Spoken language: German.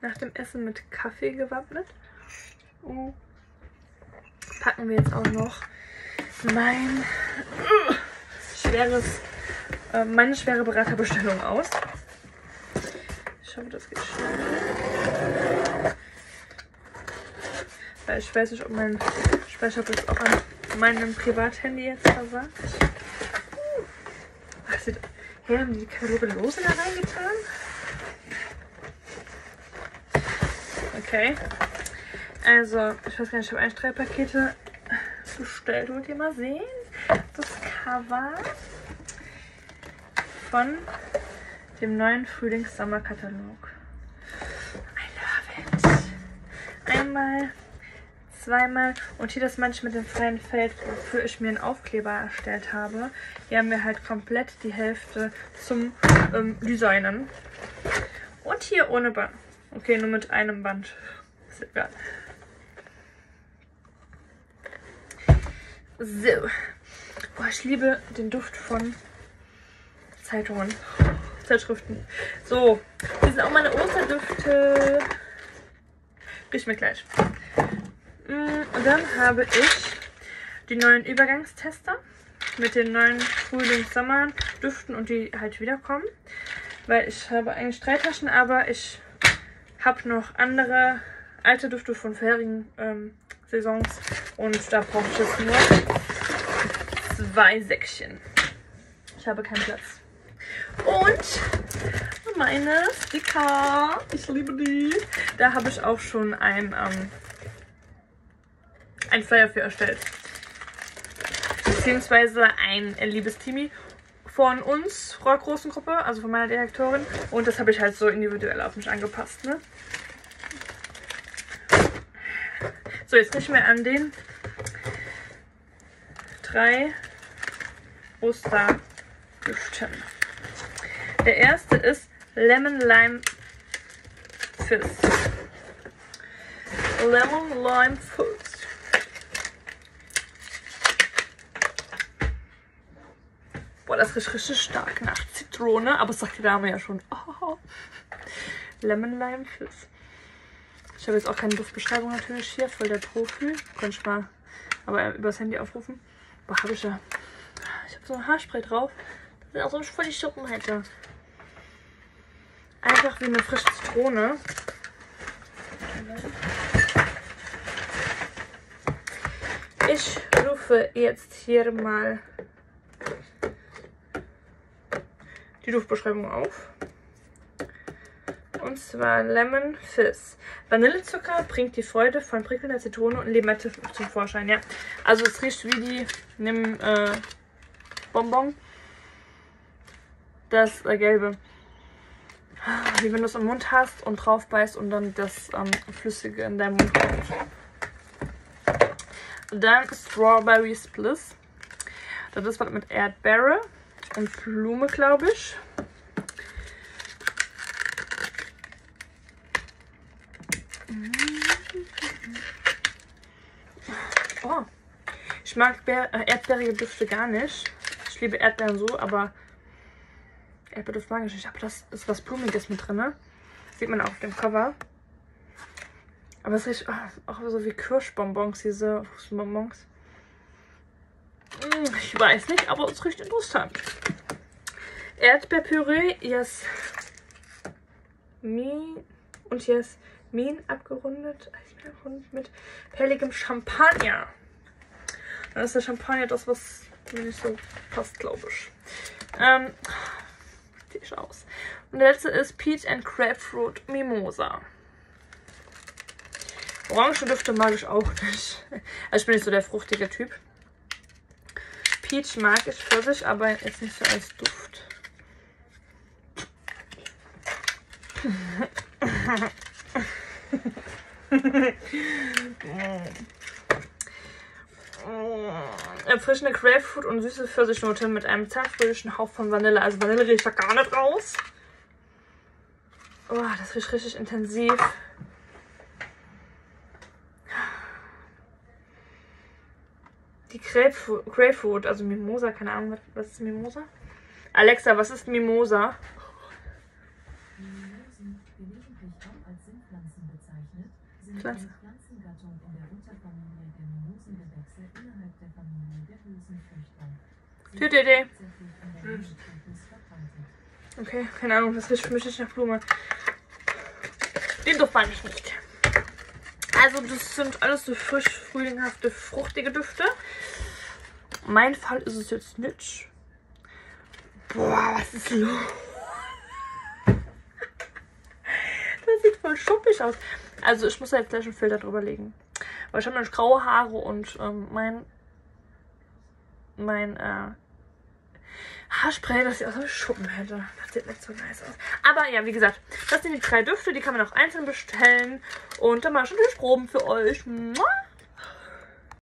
nach dem Essen mit Kaffee gewappnet. Und packen wir jetzt auch noch mein schweres, äh, meine schwere Beraterbestellung aus. Ich hoffe, das geht schnell. Weil ich weiß nicht, ob mein Speicherplatz auch an meinem Privathandy jetzt versagt. Ach, hey, haben die die Kataloge lose da reingetan? Okay. Also, ich weiß gar nicht, ich habe ein Streitpakete bestellt. Wollt ihr mal sehen? Das Cover von dem neuen Frühlings-Sommer-Katalog. I love it. Einmal, zweimal und hier das manche mit dem freien Feld, wofür ich mir einen Aufkleber erstellt habe. Hier haben wir halt komplett die Hälfte zum ähm, Designen. Und hier ohne Band. Okay, nur mit einem Band. Ist egal. So. Oh, ich liebe den Duft von Zeitungen. Zeitschriften. So. Hier sind auch meine Osterdüfte. Riechen wir gleich. Mm, und dann habe ich die neuen Übergangstester mit den neuen Frühlings-Sommer-Düften und die halt wiederkommen. Weil ich habe eigentlich drei Taschen, aber ich habe noch andere alte Düfte von vorherigen ähm, Saisons und da brauche ich jetzt nur zwei Säckchen. Ich habe keinen Platz. Und meine Sticker. Ich liebe die. Da habe ich auch schon ein, ähm, ein Flyer für erstellt. Beziehungsweise ein liebes Teamie von uns, Frau Großen Gruppe, also von meiner Direktorin. Und das habe ich halt so individuell auf mich angepasst. Ne? So, jetzt nicht mehr an den drei Osterdüften. Der erste ist Lemon Lime Fizz. Lemon Lime Fizz. Boah, das riecht richtig stark nach Zitrone, aber das sagt die Dame ja schon. Oh. Lemon Lime Fizz. Ich habe jetzt auch keine Duftbeschreibung natürlich hier, voll der Profi. Könnte ich mal aber übers Handy aufrufen. Boah, habe ich ja. Ich habe so ein Haarspray drauf, dass ich auch so voll die Schuppen hätte. Einfach wie eine frische Zitrone. Ich rufe jetzt hier mal die Duftbeschreibung auf. Und zwar Lemon Fizz. Vanillezucker bringt die Freude von prickelnder Zitrone und Limette zum Vorschein. Ja, also es riecht wie die nimm äh, Bonbon. Das äh, gelbe. Wie wenn du es im Mund hast und drauf beißt und dann das ähm, Flüssige in deinem Mund kommt. Dann Strawberry Spliss. Das ist was mit Erdbeere und Blume, glaube ich. Oh. Ich mag äh, erdbeerige Düfte gar nicht. Ich liebe Erdbeeren so, aber Erdbeerduft mag ich nicht. Aber das ist was Blumiges mit drin. Ne? Sieht man auch auf dem Cover. Aber es riecht oh, auch so wie Kirschbonbons, diese Bonbons. Hm, ich weiß nicht, aber es riecht interessant. Erdbeerpüree, yes. Min und Jasmin abgerundet. abgerundet mit perligem Champagner. Dann ist der Champagner das, was mir nicht so passt, glaube ich. Ähm, ich aus. Und der letzte ist Peach and Grapefruit Mimosa. Orangendüfte mag ich auch nicht. Also ich bin nicht so der fruchtige Typ. Peach mag ich für sich, aber jetzt nicht so als Duft. Erfrischende Grapefruit und süße Pfirsichnote mit einem zartfröhlichen Hauch von Vanille. Also Vanille riecht da gar nicht raus. Oh, das riecht richtig intensiv. Die Grapefruit, Grapefruit, also Mimosa, keine Ahnung, was, was ist Mimosa? Alexa, was ist Mimosa? Tüte, Idee. verbreitet. Okay, keine Ahnung, das riecht für mich nicht nach Blume. Den Duft fand ich nicht. Also, das sind alles so frisch, frühlingshafte, fruchtige Düfte. Mein Fall ist es jetzt nicht. Boah, was ist los? Das sieht voll schuppig aus. Also, ich muss da jetzt gleich einen Filter drüber legen. Weil ich habe nämlich graue Haare und ähm, mein. Mein, äh, Haarspray, das sieht aus wie Schuppen hätte. Das sieht nicht so nice aus. Aber ja, wie gesagt, das sind die drei Düfte, die kann man auch einzeln bestellen. Und dann mache ich natürlich Proben für euch. Mua.